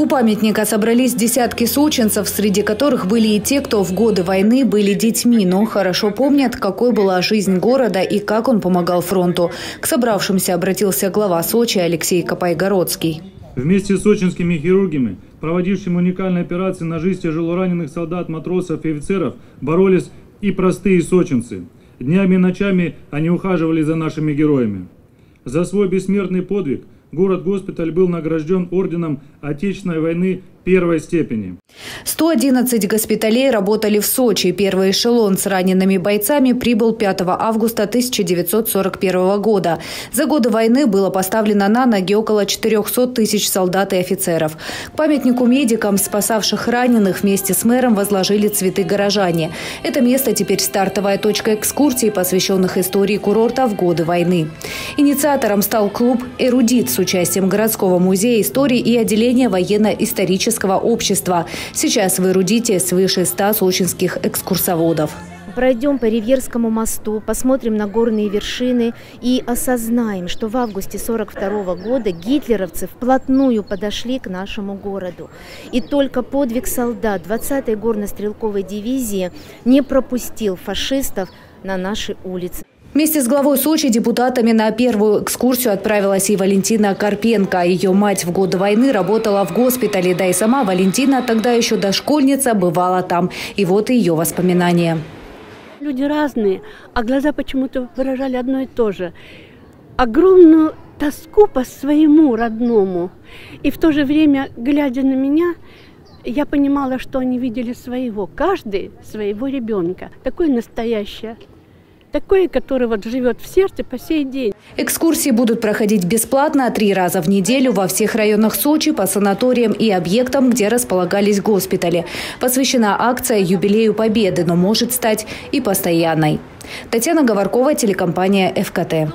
У памятника собрались десятки сочинцев, среди которых были и те, кто в годы войны были детьми, но хорошо помнят, какой была жизнь города и как он помогал фронту. К собравшимся обратился глава Сочи Алексей Копайгородский. Вместе с сочинскими хирургами, проводившими уникальные операции на жизнь тяжелораненых солдат, матросов и офицеров, боролись и простые сочинцы. Днями и ночами они ухаживали за нашими героями. За свой бессмертный подвиг город-госпиталь был награжден орденом Отечественной войны первой степени. 111 госпиталей работали в Сочи. Первый эшелон с ранеными бойцами прибыл 5 августа 1941 года. За годы войны было поставлено на ноги около 400 тысяч солдат и офицеров. К памятнику медикам, спасавших раненых, вместе с мэром возложили цветы горожане. Это место теперь стартовая точка экскурсий, посвященных истории курорта в годы войны. Инициатором стал клуб «Эрудит» с участием городского музея истории и отделения военно-исторического общества. Сейчас в Эрудите свыше 100 сочинских экскурсоводов. Пройдем по Ривьерскому мосту, посмотрим на горные вершины и осознаем, что в августе 42 года гитлеровцы вплотную подошли к нашему городу. И только подвиг солдат 20-й горно-стрелковой дивизии не пропустил фашистов на наши улицы. Вместе с главой Сочи депутатами на первую экскурсию отправилась и Валентина Карпенко. Ее мать в годы войны работала в госпитале, да и сама Валентина, тогда еще дошкольница, бывала там. И вот ее воспоминания. Люди разные, а глаза почему-то выражали одно и то же. Огромную тоску по своему родному. И в то же время, глядя на меня, я понимала, что они видели своего, каждый своего ребенка. Такое настоящее такое, которое вот живет в сердце по сей день. Экскурсии будут проходить бесплатно три раза в неделю во всех районах Сочи по санаториям и объектам, где располагались госпитали. Посвящена акция юбилею Победы, но может стать и постоянной. Татьяна Говоркова, телекомпания «ФКТ».